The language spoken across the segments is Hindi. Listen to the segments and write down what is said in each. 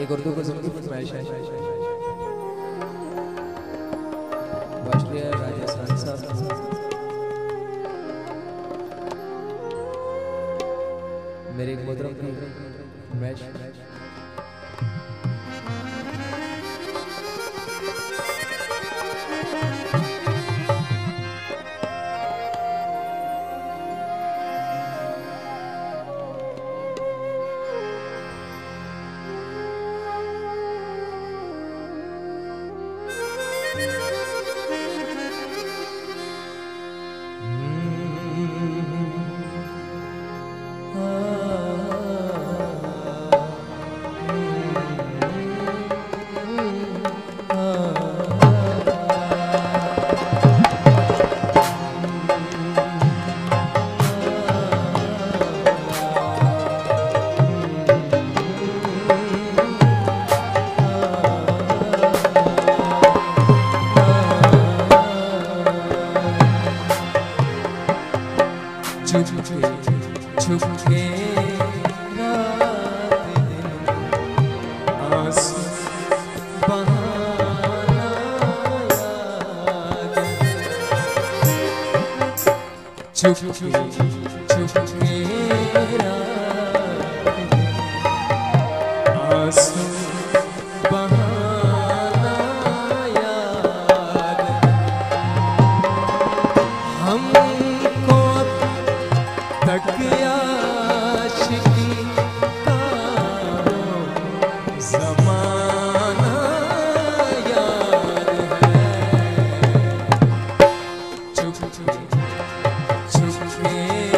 एक उर्दू को सुनती फरमाइश है। राष्ट्रीय राजस्थान मेरे एक मोहतरम की फरमाइश। छुपके छुपके आँसू छुपके छुपके Since we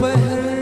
पहर